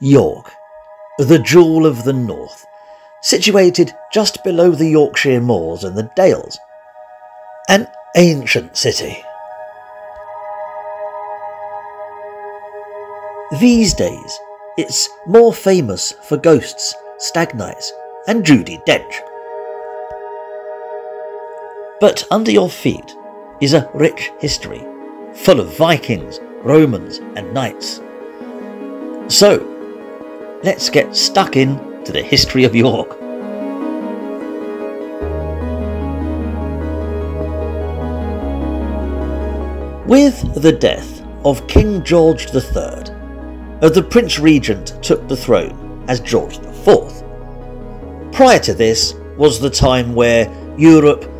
York, the jewel of the north, situated just below the Yorkshire moors and the dales. An ancient city. These days, it's more famous for ghosts, stag nights, and Judi Dench. But under your feet is a rich history, full of Vikings, Romans, and knights. So, let's get stuck in to the history of York. With the death of King George III, uh, the Prince Regent took the throne as George IV. Prior to this was the time where Europe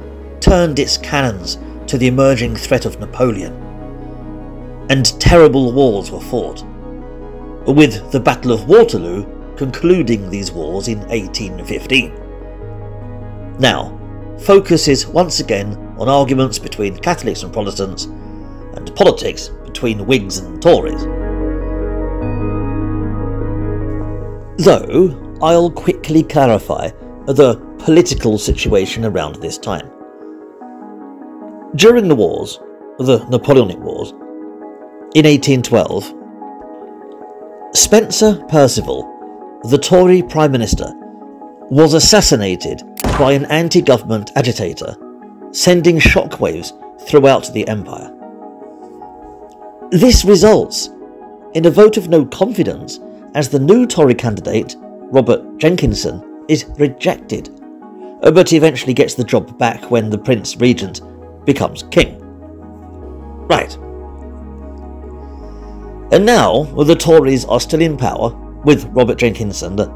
turned its cannons to the emerging threat of Napoleon, and terrible wars were fought with the Battle of Waterloo concluding these wars in 1815. Now, focus is once again on arguments between Catholics and Protestants, and politics between Whigs and Tories. Though, I'll quickly clarify the political situation around this time. During the wars, the Napoleonic Wars, in 1812, Spencer Perceval, the Tory Prime Minister, was assassinated by an anti government agitator, sending shockwaves throughout the empire. This results in a vote of no confidence as the new Tory candidate, Robert Jenkinson, is rejected, but eventually gets the job back when the Prince Regent becomes king. Right, and now, the Tories are still in power, with Robert Jenkinson, the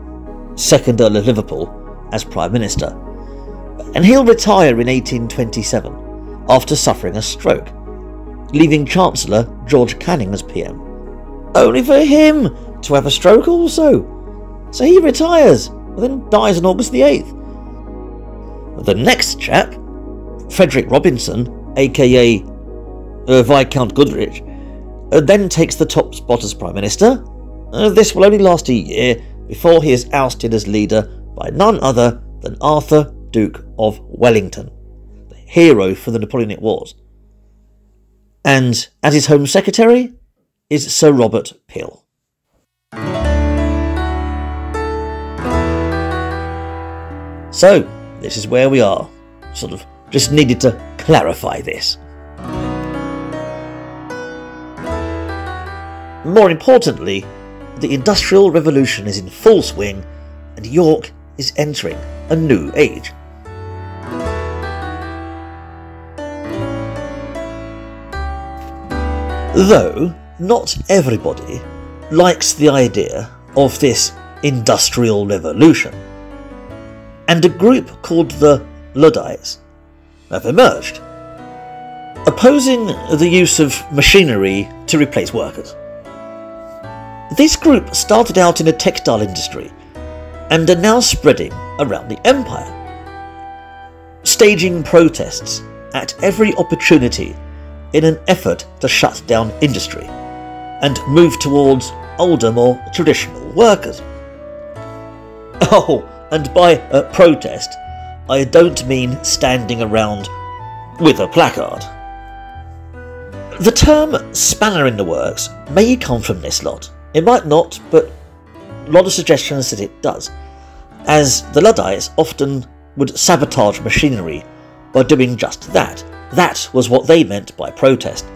second Earl of Liverpool, as Prime Minister. And he'll retire in 1827 after suffering a stroke, leaving Chancellor George Canning as PM. Only for him to have a stroke also. So he retires, and then dies on August the 8th. The next chap, Frederick Robinson, aka uh, Viscount Goderich, then takes the top spot as Prime Minister. Uh, this will only last a year before he is ousted as leader by none other than Arthur, Duke of Wellington, the hero for the Napoleonic Wars. And as his Home Secretary is Sir Robert Peel. So, this is where we are. Sort of just needed to clarify this. More importantly, the Industrial Revolution is in full swing and York is entering a new age. Though not everybody likes the idea of this Industrial Revolution, and a group called the Luddites have emerged, opposing the use of machinery to replace workers. This group started out in the textile industry and are now spreading around the empire, staging protests at every opportunity in an effort to shut down industry and move towards older, more traditional workers. Oh, and by protest, I don't mean standing around with a placard. The term spanner in the works may come from this lot it might not, but a lot of suggestions that it does, as the Luddites often would sabotage machinery by doing just that. That was what they meant by protest.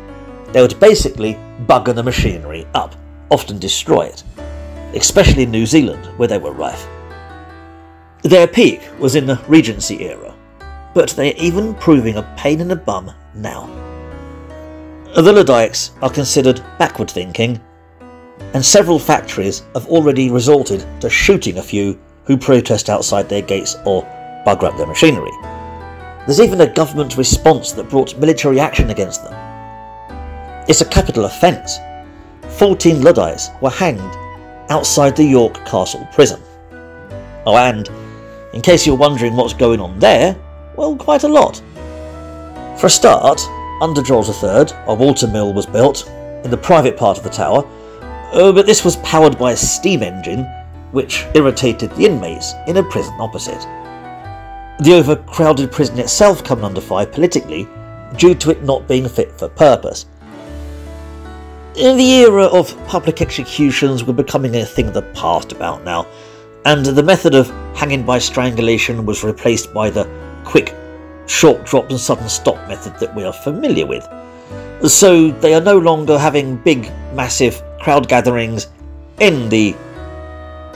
They would basically bugger the machinery up, often destroy it, especially in New Zealand where they were rife. Their peak was in the Regency era, but they're even proving a pain in the bum now. The Luddites are considered backward thinking and several factories have already resorted to shooting a few who protest outside their gates or bugger up their machinery. There's even a government response that brought military action against them. It's a capital offence. 14 Luddites were hanged outside the York Castle prison. Oh, and in case you're wondering what's going on there, well, quite a lot. For a start, under George III, a water mill was built in the private part of the tower Uh, but this was powered by a steam engine, which irritated the inmates in a prison opposite. The overcrowded prison itself came under fire politically due to it not being fit for purpose. In the era of public executions, we're becoming a thing of the past about now, and the method of hanging by strangulation was replaced by the quick, short drop and sudden stop method that we are familiar with. So they are no longer having big, massive crowd gatherings in the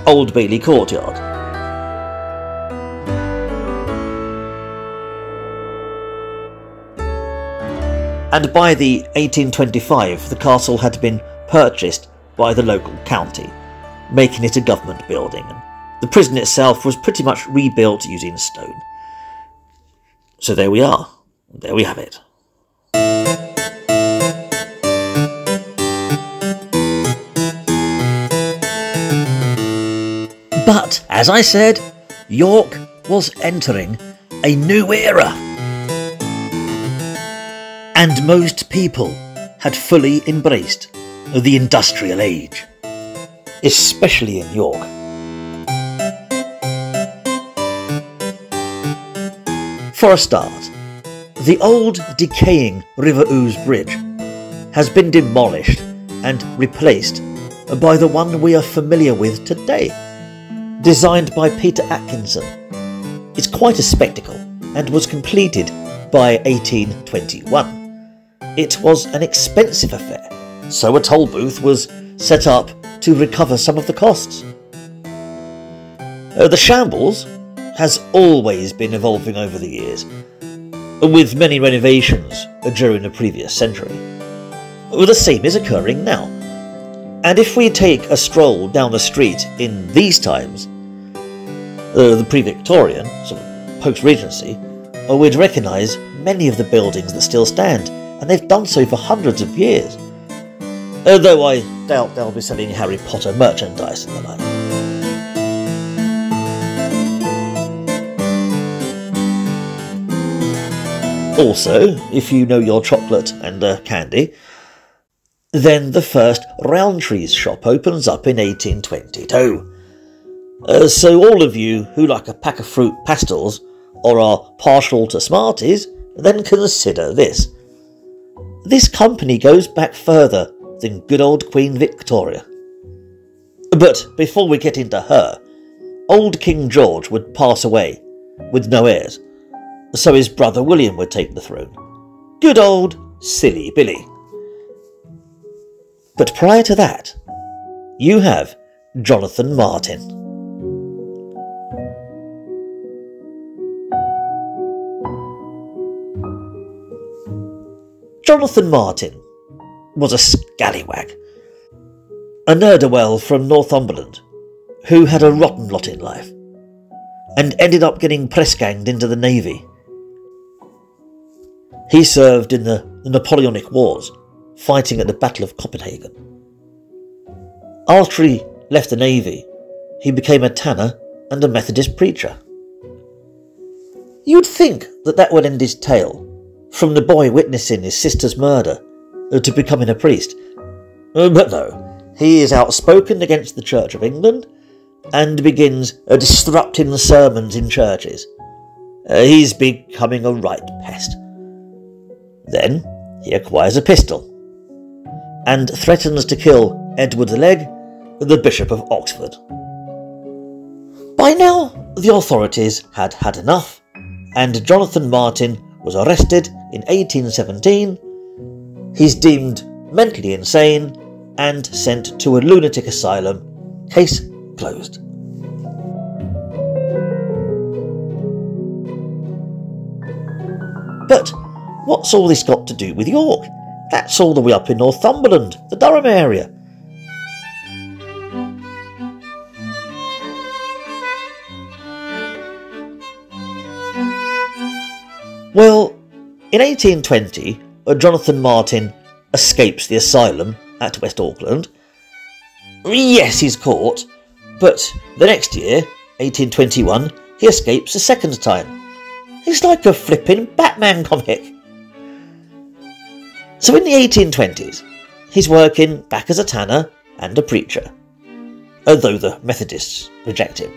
Old Bailey courtyard. And by the 1825, the castle had been purchased by the local county, making it a government building. The prison itself was pretty much rebuilt using stone. So there we are. There we have it. But, as I said, York was entering a new era. And most people had fully embraced the industrial age, especially in York. For a start, the old decaying River Ouse Bridge has been demolished and replaced by the one we are familiar with today designed by Peter Atkinson. It's quite a spectacle and was completed by 1821. It was an expensive affair, so a toll booth was set up to recover some of the costs. Uh, the shambles has always been evolving over the years, with many renovations during the previous century. The same is occurring now. And if we take a stroll down the street in these times, uh, the pre-Victorian, sort of post-Regency, uh, we'd recognise many of the buildings that still stand, and they've done so for hundreds of years. Although I doubt they'll be selling Harry Potter merchandise in the like. Also, if you know your chocolate and uh, candy, then the first Rowntree's shop opens up in 1822. Uh, so all of you who like a pack of fruit pastilles or are partial to Smarties, then consider this. This company goes back further than good old Queen Victoria. But before we get into her, old King George would pass away with no heirs, so his brother William would take the throne. Good old silly Billy. But prior to that, you have Jonathan Martin. Jonathan Martin was a scallywag, a ne'er-do-well from Northumberland who had a rotten lot in life and ended up getting press-ganged into the Navy. He served in the, the Napoleonic Wars, fighting at the Battle of Copenhagen. After he left the Navy, he became a tanner and a Methodist preacher. You'd think that that would end his tale, from the boy witnessing his sister's murder uh, to becoming a priest. Uh, but no, he is outspoken against the Church of England and begins uh, disrupting the sermons in churches. he's becoming a right pest. Then he acquires a pistol and threatens to kill Edward Legge, the Bishop of Oxford. By now, the authorities had had enough, and Jonathan Martin was arrested in 1817. He's deemed mentally insane and sent to a lunatic asylum. Case closed. But what's all this got to do with York? That's all the way up in Northumberland, the Durham area. Well, in 1820, uh, Jonathan Martin escapes the asylum at West Auckland. Yes, he's caught, but the next year, 1821, he escapes a second time. He's like a flippin' Batman comic. So in the 1820s, he's working back as a tanner and a preacher, although the Methodists reject him.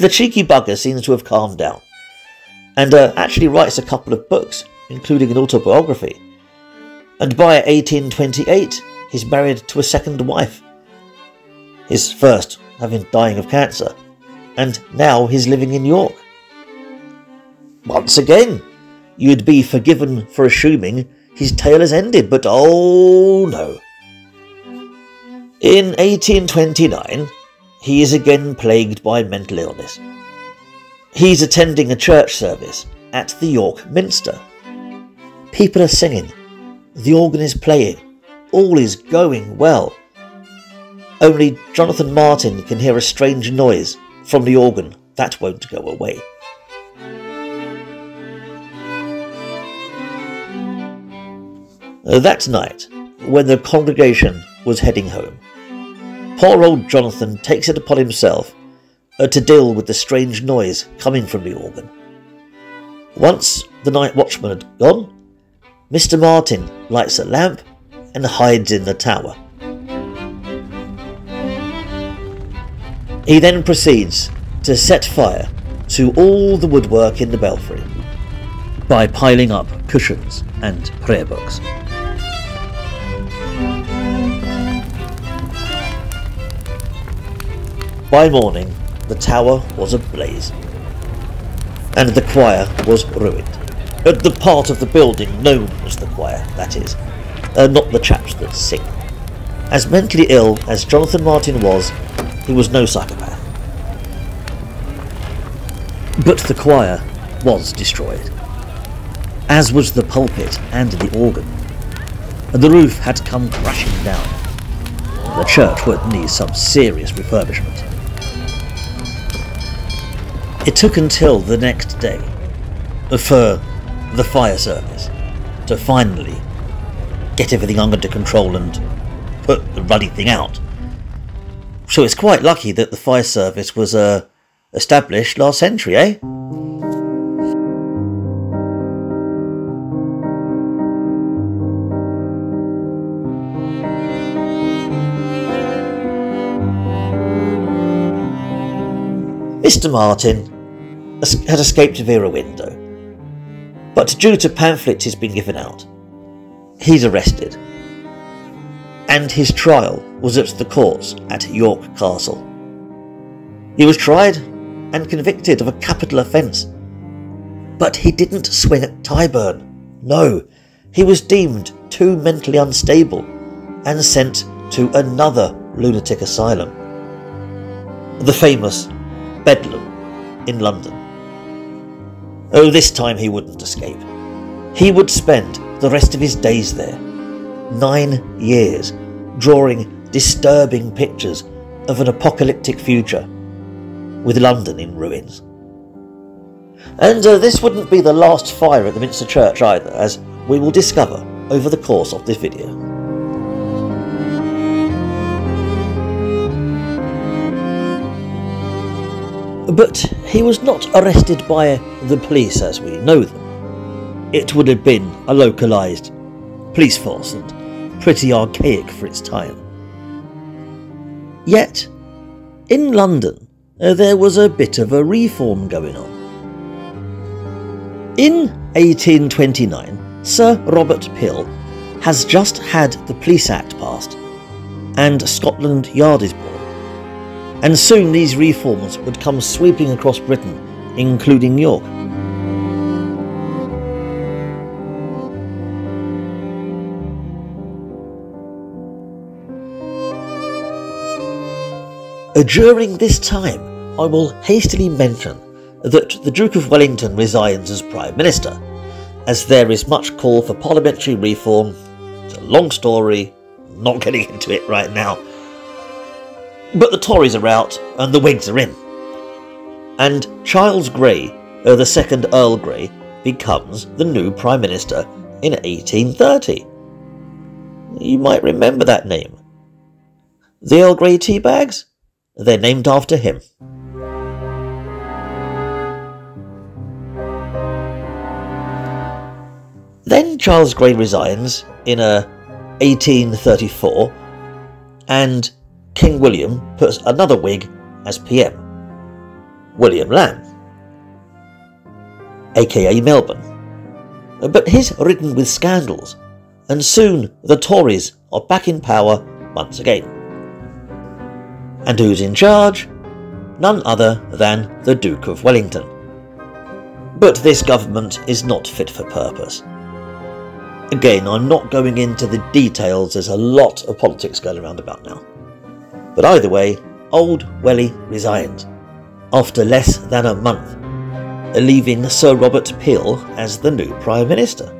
The cheeky bugger seems to have calmed down, and uh, actually writes a couple of books, including an autobiography. And by 1828, he's married to a second wife, his first having dying of cancer, and now he's living in York. Once again, you'd be forgiven for assuming his tale has ended, but oh no. In 1829, he is again plagued by mental illness. He's attending a church service at the York Minster. People are singing, the organ is playing, all is going well. Only Jonathan Martin can hear a strange noise from the organ that won't go away. That night, when the congregation was heading home, poor old Jonathan takes it upon himself uh, to deal with the strange noise coming from the organ. Once the night watchman had gone, Mr. Martin lights a lamp and hides in the tower. He then proceeds to set fire to all the woodwork in the belfry by piling up cushions and prayer books. By morning, the tower was ablaze, and the choir was ruined. At the part of the building known as the choir, that is, uh, not the chaps that sing. As mentally ill as Jonathan Martin was, he was no psychopath. But the choir was destroyed, as was the pulpit and the organ, and the roof had come crashing down. The church would need some serious refurbishment. It took until the next day for the fire service to finally get everything under control and put the ruddy thing out. So it's quite lucky that the fire service was uh, established last century, eh? Mr. Martin had escaped via a window, but due to pamphlets he's been given out, he's arrested, and his trial was at the courts at York Castle. He was tried and convicted of a capital offence, but he didn't swing at Tyburn. No, he was deemed too mentally unstable and sent to another lunatic asylum, the famous Bedlam in London. Oh, this time he wouldn't escape. He would spend the rest of his days there. Nine years, drawing disturbing pictures of an apocalyptic future, with London in ruins. And uh, this wouldn't be the last fire at the Minster Church either, as we will discover over the course of this video. But he was not arrested by the police as we know them. It would have been a localised police force and pretty archaic for its time. Yet, in London, uh, there was a bit of a reform going on. In 1829, Sir Robert Peel has just had the Police Act passed, and Scotland Yard is born and soon these reforms would come sweeping across Britain, including York. During this time, I will hastily mention that the Duke of Wellington resigns as Prime Minister, as there is much call for parliamentary reform. It's a long story, not getting into it right now. But the Tories are out and the Whigs are in. And Charles Grey, uh, the second Earl Grey, becomes the new Prime Minister in 1830. You might remember that name. The Earl Grey tea bags? They're named after him. Then Charles Grey resigns in a 1834 and King William puts another Whig as PM, William Lamb, aka Melbourne. But he's ridden with scandals, and soon the Tories are back in power once again. And who's in charge? None other than the Duke of Wellington. But this government is not fit for purpose. Again, I'm not going into the details, there's a lot of politics going around about now. But either way, old Welly resigned after less than a month, leaving Sir Robert Peel as the new Prime Minister.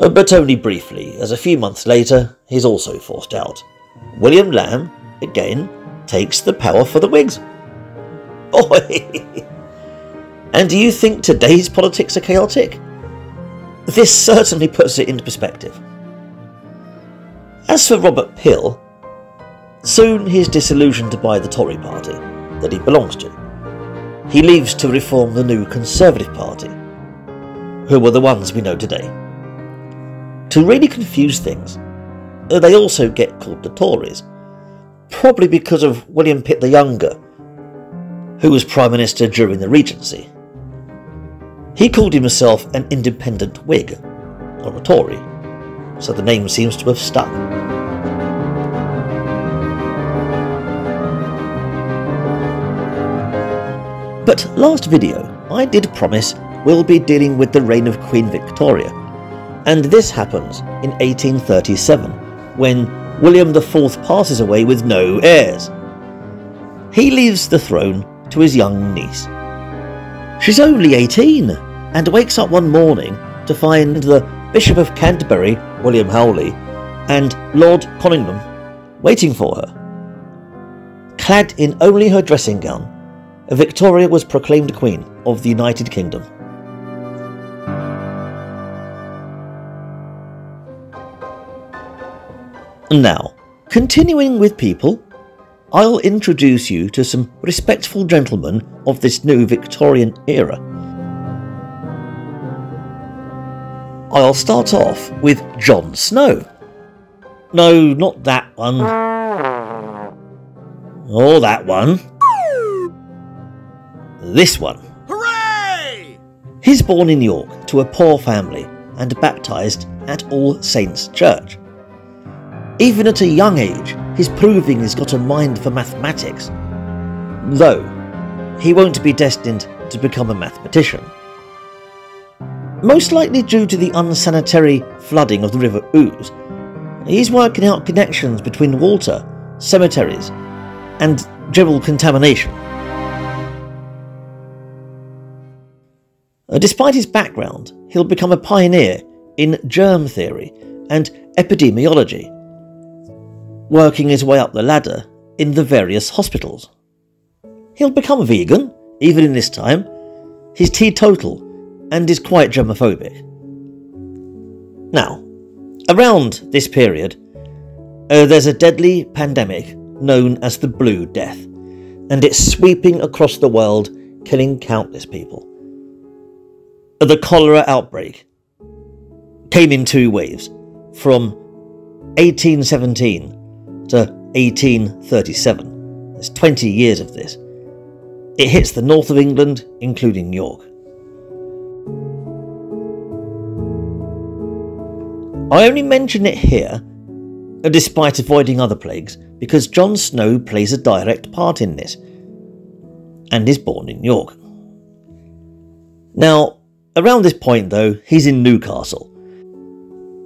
Uh, but only briefly, as a few months later, he's also forced out. William Lamb, again, takes the power for the Whigs. Oi! And do you think today's politics are chaotic? This certainly puts it into perspective. As for Robert Peel, soon he is disillusioned by the Tory party that he belongs to. He leaves to reform the new Conservative Party, who are the ones we know today. To really confuse things, they also get called the Tories, probably because of William Pitt the Younger, who was Prime Minister during the Regency. He called himself an independent Whig, or a Tory, so the name seems to have stuck. But last video, I did promise we'll be dealing with the reign of Queen Victoria, and this happens in 1837, when William IV passes away with no heirs. He leaves the throne to his young niece. She's only 18 and wakes up one morning to find the Bishop of Canterbury, William Howley, and Lord Conyngham waiting for her. Clad in only her dressing gown, Victoria was proclaimed Queen of the United Kingdom. Now, continuing with people, I'll introduce you to some respectful gentlemen of this new Victorian era. I'll start off with John Snow. No, not that one. Or that one. This one. Hooray! He's born in York to a poor family and baptised at All Saints Church. Even at a young age, he's proving he's got a mind for mathematics. Though, he won't be destined to become a mathematician. Most likely due to the unsanitary flooding of the River Ouse, he's working out connections between water, cemeteries, and general contamination. Despite his background, he'll become a pioneer in germ theory and epidemiology working his way up the ladder in the various hospitals. He'll become vegan, even in this time. He's teetotal and is quite germophobic. Now, around this period, uh, there's a deadly pandemic known as the Blue Death, and it's sweeping across the world, killing countless people. The cholera outbreak came in two waves from 1817 to 1837. There's 20 years of this. It hits the north of England, including York. I only mention it here, uh, despite avoiding other plagues, because John Snow plays a direct part in this, and is born in York. Now, around this point though, he's in Newcastle,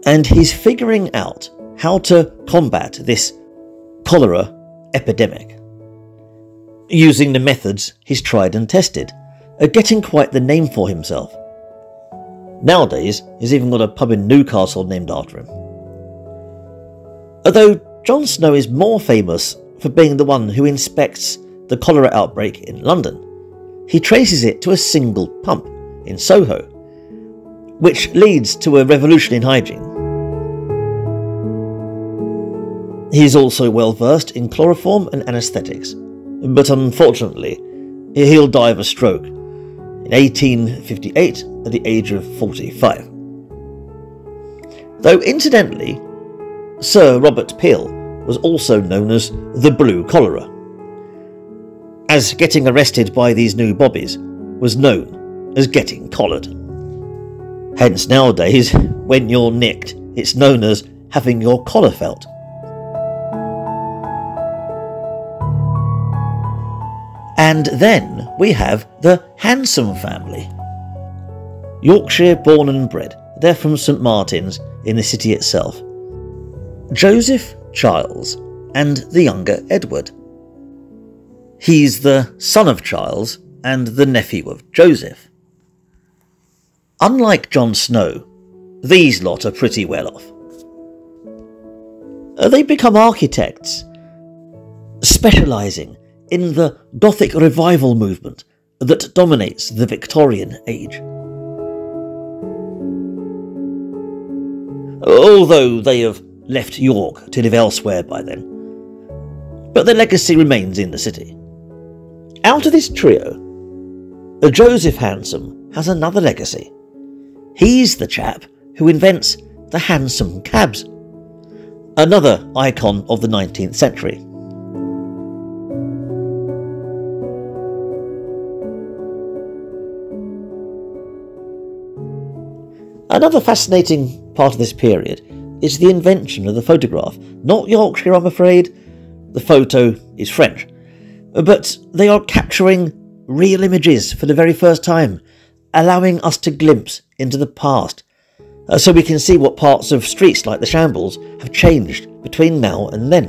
and he's figuring out how to combat this cholera epidemic. Using the methods he's tried and tested, are getting quite the name for himself. Nowadays, he's even got a pub in Newcastle named after him. Although John Snow is more famous for being the one who inspects the cholera outbreak in London, he traces it to a single pump in Soho, which leads to a revolution in hygiene. He is also well versed in chloroform and anaesthetics, but unfortunately, he'll die of a stroke in 1858 at the age of 45. Though, incidentally, Sir Robert Peel was also known as the Blue Cholera, as getting arrested by these new bobbies was known as getting collared. Hence, nowadays, when you're nicked, it's known as having your collar felt. And then we have the Hansom family. Yorkshire born and bred, they're from St Martin's in the city itself. Joseph Charles and the younger Edward. He's the son of Charles and the nephew of Joseph. Unlike John Snow, these lot are pretty well off. Uh, they become architects, specialising in the Gothic revival movement that dominates the Victorian age. Although they have left York to live elsewhere by then, but their legacy remains in the city. Out of this trio, Joseph Hansom has another legacy. He's the chap who invents the hansom cabs, another icon of the 19th century. Another fascinating part of this period is the invention of the photograph. Not Yorkshire, I'm afraid. The photo is French. But they are capturing real images for the very first time, allowing us to glimpse into the past. Uh, so we can see what parts of streets like the Shambles have changed between now and then.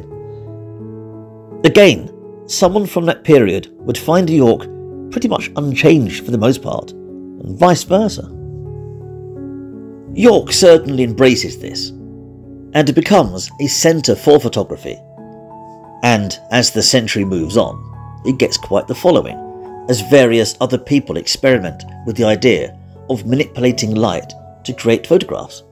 Again, someone from that period would find York pretty much unchanged for the most part, and vice versa. York certainly embraces this, and it becomes a centre for photography. And as the century moves on, it gets quite the following, as various other people experiment with the idea of manipulating light to create photographs.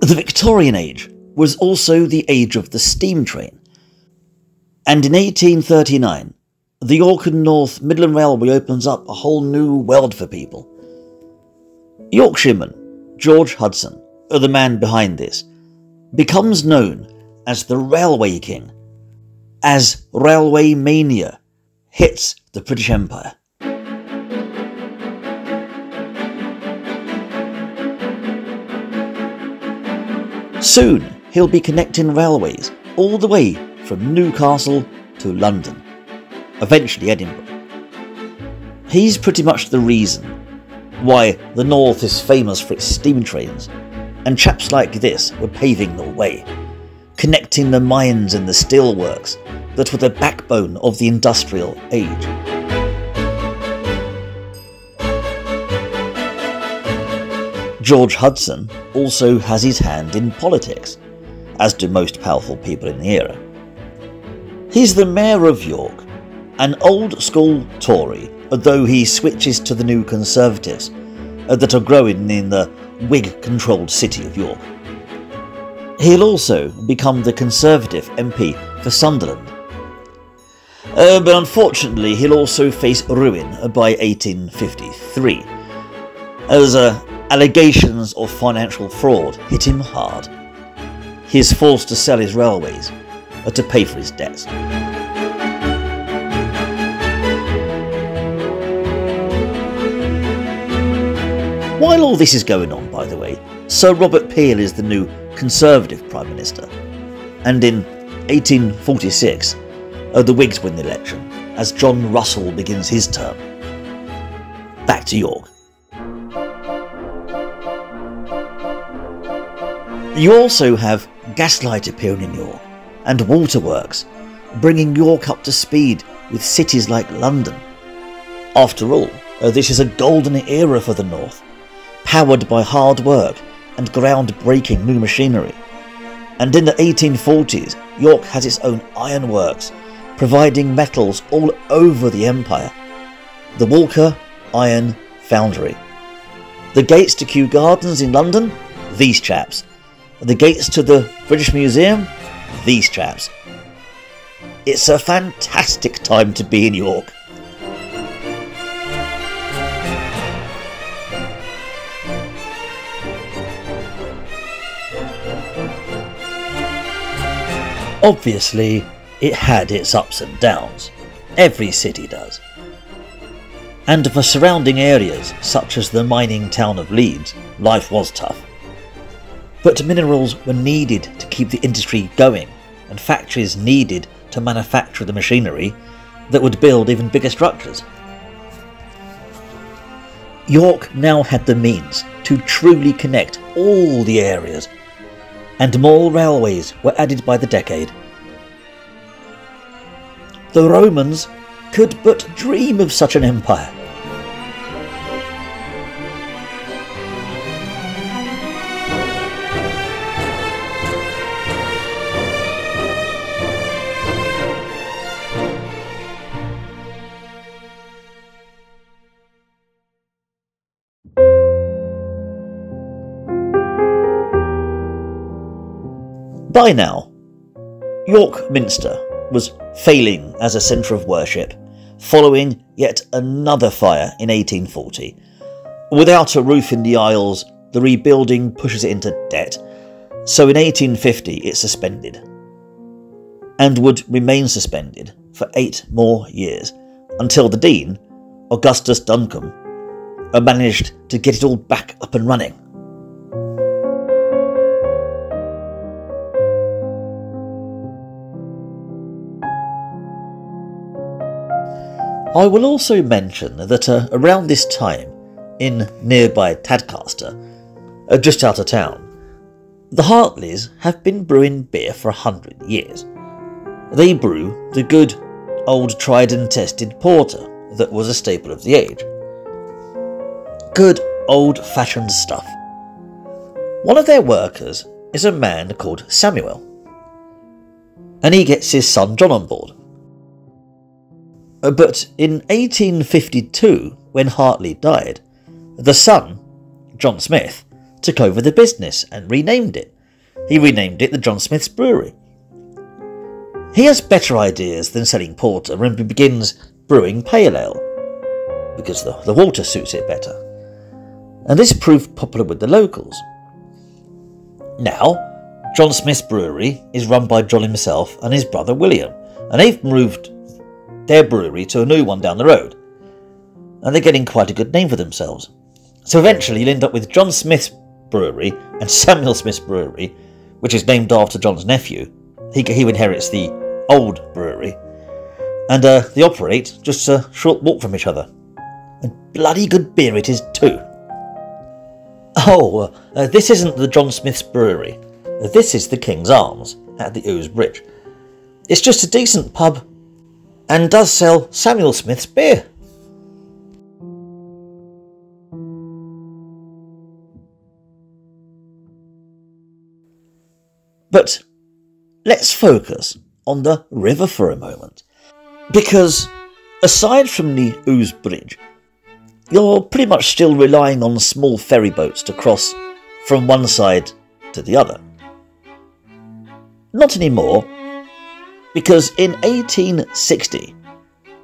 The Victorian age was also the age of the steam train, and in 1839 the York and North Midland Railway opens up a whole new world for people. Yorkshireman George Hudson, the man behind this, becomes known as the Railway King, as railway mania hits the British Empire. Soon he'll be connecting railways all the way from Newcastle to London eventually Edinburgh. He's pretty much the reason why the North is famous for its steam trains, and chaps like this were paving the way, connecting the mines and the steelworks that were the backbone of the industrial age. George Hudson also has his hand in politics, as do most powerful people in the era. He's the Mayor of York an old school Tory, though he switches to the new Conservatives that are growing in the Whig controlled city of York. He'll also become the Conservative MP for Sunderland. Uh, but unfortunately, he'll also face ruin by 1853, as uh, allegations of financial fraud hit him hard. He is forced to sell his railways uh, to pay for his debts. While all this is going on, by the way, Sir Robert Peel is the new Conservative Prime Minister. And in 1846, uh, the Whigs win the election as John Russell begins his term. Back to York. You also have gaslight appearing in York and waterworks, bringing York up to speed with cities like London. After all, uh, this is a golden era for the North, powered by hard work and groundbreaking new machinery. And in the 1840s, York has its own ironworks, providing metals all over the empire. The Walker Iron Foundry. The gates to Kew Gardens in London? These chaps. The gates to the British Museum? These chaps. It's a fantastic time to be in York. Obviously, it had its ups and downs. Every city does. And for surrounding areas, such as the mining town of Leeds, life was tough. But minerals were needed to keep the industry going, and factories needed to manufacture the machinery that would build even bigger structures. York now had the means to truly connect all the areas, and more railways were added by the decade. The Romans could but dream of such an empire. By now, York Minster was failing as a centre of worship, following yet another fire in 1840. Without a roof in the aisles, the rebuilding pushes it into debt, so in 1850 it suspended, and would remain suspended for eight more years, until the Dean, Augustus Duncombe, managed to get it all back up and running. I will also mention that uh, around this time, in nearby Tadcaster, uh, just out of town, the Hartleys have been brewing beer for a hundred years. They brew the good, old tried and tested porter that was a staple of the age. Good, old fashioned stuff. One of their workers is a man called Samuel, and he gets his son John on board. Uh, but in 1852, when Hartley died, the son, John Smith, took over the business and renamed it. He renamed it the John Smith's Brewery. He has better ideas than selling porter and begins brewing pale ale, because the, the water suits it better. And this proved popular with the locals. Now, John Smith's Brewery is run by John himself and his brother William, and they've moved their brewery to a new one down the road. And they're getting quite a good name for themselves. So eventually you'll end up with John Smith's brewery and Samuel Smith's brewery, which is named after John's nephew. He, he inherits the old brewery. And uh, they operate just a short walk from each other. And bloody good beer it is too. Oh, uh, this isn't the John Smith's brewery. This is the King's Arms at the Ouse Bridge. It's just a decent pub and does sell Samuel Smith's beer. But let's focus on the river for a moment. Because aside from the Ouse Bridge, you're pretty much still relying on small ferry boats to cross from one side to the other. Not anymore, because in 1860,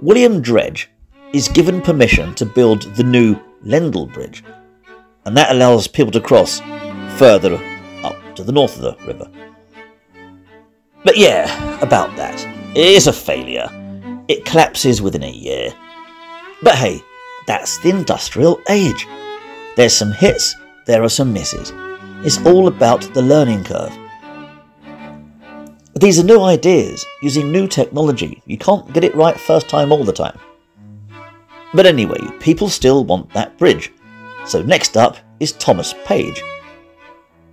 William Dredge is given permission to build the new Lendal Bridge, and that allows people to cross further up to the north of the river. But yeah, about that. It is a failure. It collapses within a year. But hey, that's the industrial age. There's some hits, there are some misses. It's all about the learning curve. These are new ideas using new technology. You can't get it right first time all the time. But anyway, people still want that bridge. So next up is Thomas Page,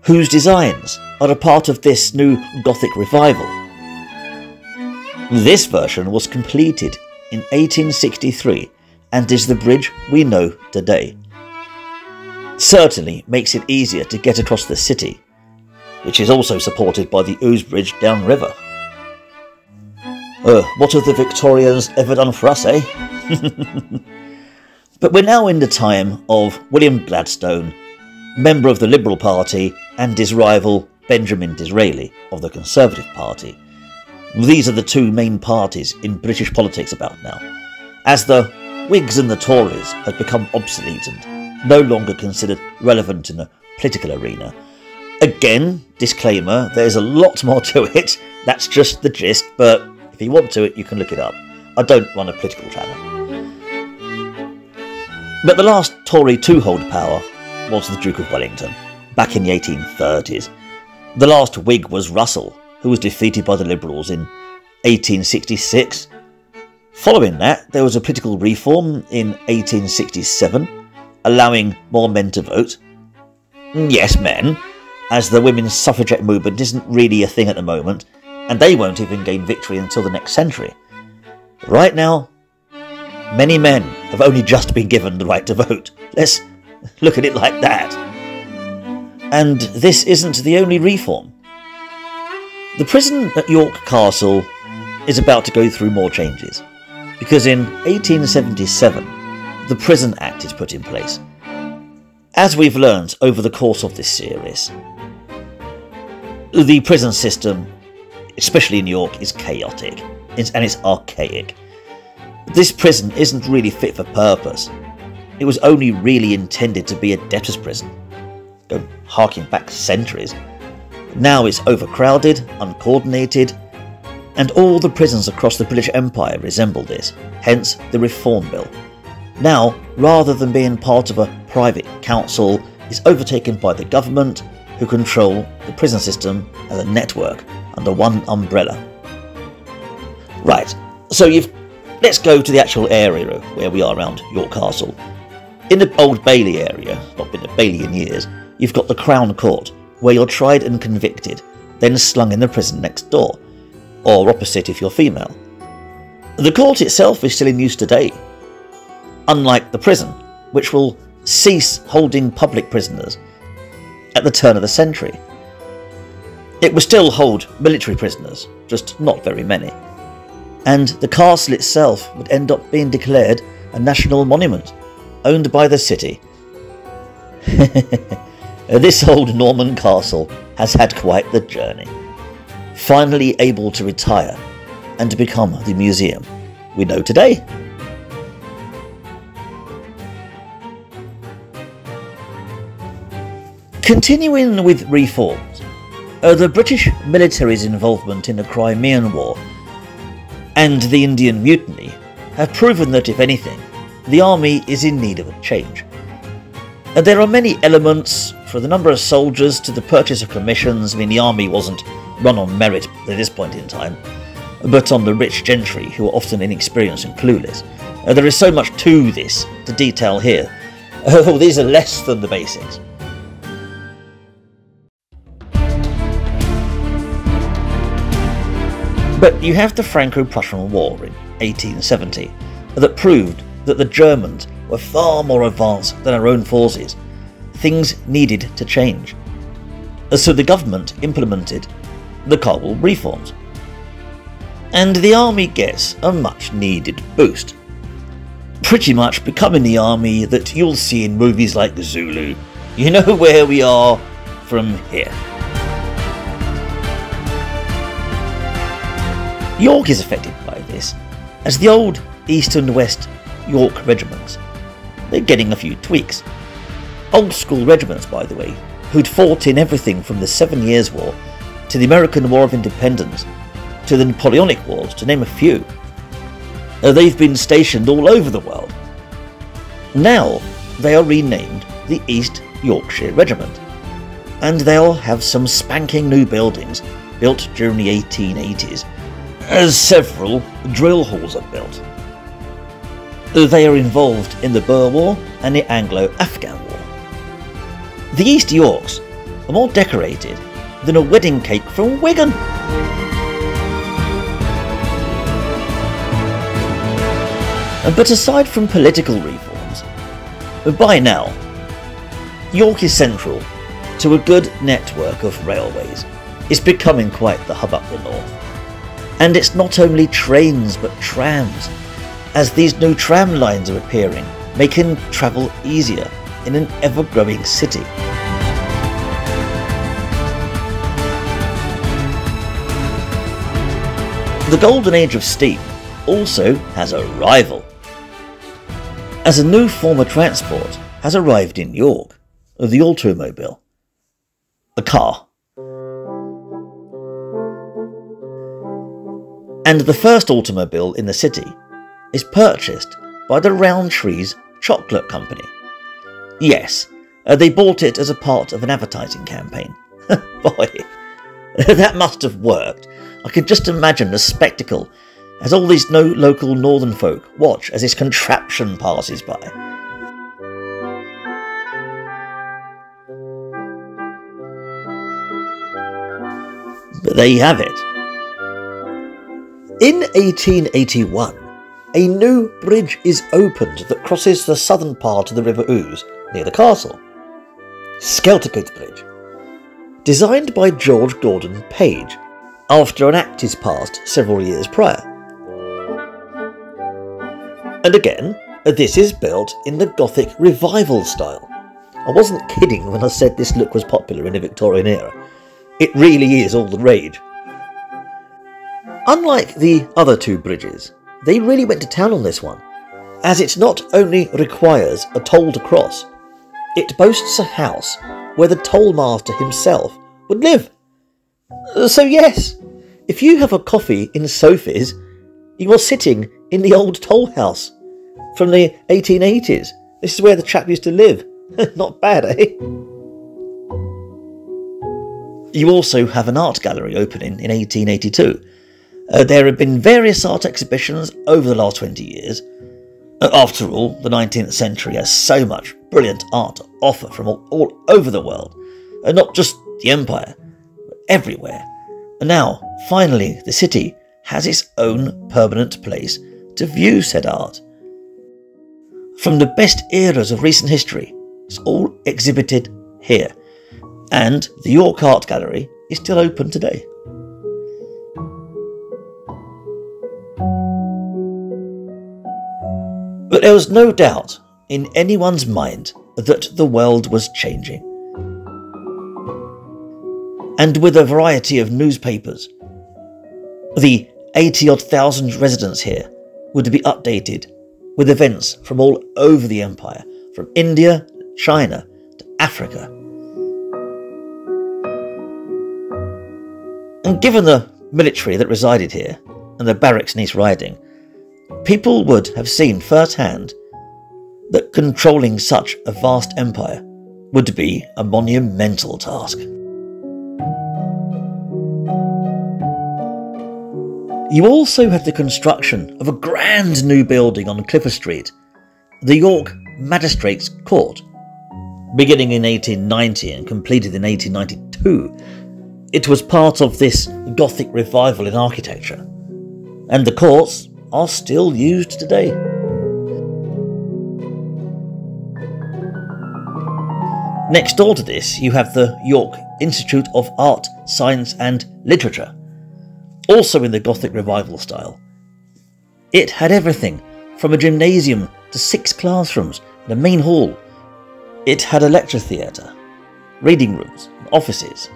whose designs are a part of this new Gothic revival. This version was completed in 1863 and is the bridge we know today. Certainly makes it easier to get across the city which is also supported by the Ouse Bridge downriver. Uh, what have the Victorians ever done for us, eh? but we're now in the time of William Gladstone, member of the Liberal Party, and his rival Benjamin Disraeli of the Conservative Party. These are the two main parties in British politics about now, as the Whigs and the Tories have become obsolete and no longer considered relevant in the political arena Again, disclaimer, there's a lot more to it That's just the gist, but if you want to, you can look it up. I don't run a political channel. But the last Tory to hold power was the Duke of Wellington, back in the 1830s. The last Whig was Russell, who was defeated by the Liberals in 1866. Following that, there was a political reform in 1867, allowing more men to vote. Mm, yes, men, as the women's suffragette movement isn't really a thing at the moment, and they won't even gain victory until the next century. Right now, many men have only just been given the right to vote. Let's look at it like that. And this isn't the only reform. The prison at York Castle is about to go through more changes, because in 1877 the Prison Act is put in place. As we've learned over the course of this series, the prison system, especially in York, is chaotic and it's archaic. This prison isn't really fit for purpose. It was only really intended to be a debtor's prison. going harking back centuries. Now it's overcrowded, uncoordinated, and all the prisons across the British Empire resemble this, hence the Reform Bill. Now, rather than being part of a private council, it's overtaken by the government, who control the prison system as a network under one umbrella. Right, so you've let's go to the actual area where we are around York Castle. In the Old Bailey area, not been a Bailey in years, you've got the Crown Court, where you're tried and convicted, then slung in the prison next door, or opposite if you're female. The court itself is still in use today, unlike the prison, which will cease holding public prisoners at the turn of the century. It would still hold military prisoners, just not very many. And the castle itself would end up being declared a national monument, owned by the city. this old Norman castle has had quite the journey. Finally able to retire and to become the museum we know today. Continuing with reforms, uh, the British military's involvement in the Crimean War and the Indian Mutiny have proven that, if anything, the army is in need of a change. And there are many elements, from the number of soldiers to the purchase of commissions. I mean, the army wasn't run on merit at this point in time, but on the rich gentry who are often inexperienced and clueless. Uh, there is so much to this to detail here. Oh, these are less than the basics. But you have the Franco-Prussian War in 1870 that proved that the Germans were far more advanced than our own forces. Things needed to change. So the government implemented the Cardwell reforms. And the army gets a much needed boost. Pretty much becoming the army that you'll see in movies like Zulu. You know where we are from here. York is affected by this, as the old East and West York regiments. They're getting a few tweaks. Old school regiments, by the way, who'd fought in everything from the Seven Years' War to the American War of Independence to the Napoleonic Wars, to name a few. Uh, they've been stationed all over the world. Now they are renamed the East Yorkshire Regiment, and they'll have some spanking new buildings built during the 1880s as several drill halls are built. They are involved in the Boer War and the Anglo-Afghan War. The East Yorks are more decorated than a wedding cake from Wigan. But aside from political reforms, by now, York is central to a good network of railways. It's becoming quite the hub up the north. And it's not only trains but trams, as these new tram lines are appearing, making travel easier in an ever growing city. The golden age of steam also has a rival, as a new form of transport has arrived in York, the automobile, the car. And the first automobile in the city is purchased by the Rowntree's Chocolate Company. Yes, uh, they bought it as a part of an advertising campaign. Boy, that must have worked. I can just imagine the spectacle as all these no local northern folk watch as this contraption passes by. But there you have it. In 1881, a new bridge is opened that crosses the southern part of the River Ouse near the castle. Skeldergate Bridge. Designed by George Gordon Page after an act is passed several years prior. And again, this is built in the Gothic revival style. I wasn't kidding when I said this look was popular in the Victorian era. It really is all the rage. Unlike the other two bridges, they really went to town on this one, as it not only requires a toll to cross, it boasts a house where the tollmaster himself would live. So, yes, if you have a coffee in Sophie's, you are sitting in the old toll house from the 1880s. This is where the chap used to live. Not bad, eh? You also have an art gallery opening in 1882. Uh, there have been various art exhibitions over the last 20 years. Uh, after all, the 19th century has so much brilliant art to offer from all, all over the world, and not just the empire, but everywhere. And now, finally, the city has its own permanent place to view said art. From the best eras of recent history, it's all exhibited here and the York Art Gallery is still open today. But there was no doubt in anyone's mind that the world was changing. And with a variety of newspapers, the 80 odd thousand residents here would be updated with events from all over the empire, from India, China, to Africa, And given the military that resided here, and the barracks in East Riding, people would have seen firsthand that controlling such a vast empire would be a monumental task. You also had the construction of a grand new building on Clifford Street, the York Magistrates Court, beginning in 1890 and completed in 1892 it was part of this Gothic revival in architecture, and the courts are still used today. Next door to this, you have the York Institute of Art, Science and Literature, also in the Gothic revival style. It had everything from a gymnasium to six classrooms and a main hall. It had a lecture theatre, reading rooms, offices,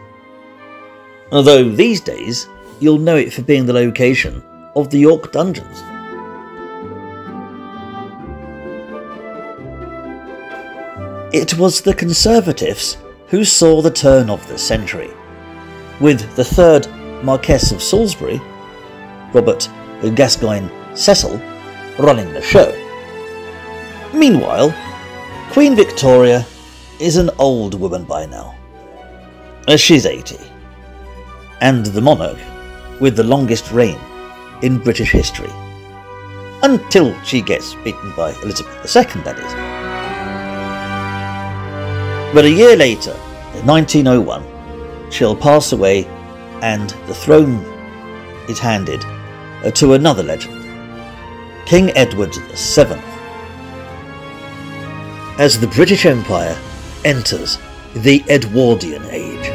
although these days you'll know it for being the location of the York Dungeons. It was the Conservatives who saw the turn of the century, with the third Marquess of Salisbury, Robert Gascoyne Cecil, running the show. Meanwhile, Queen Victoria is an old woman by now. She's 80 and the monarch with the longest reign in British history. Until she gets beaten by Elizabeth II, that is. But a year later, in 1901, she'll pass away and the throne is handed uh, to another legend, King Edward VII. As the British Empire enters the Edwardian Age.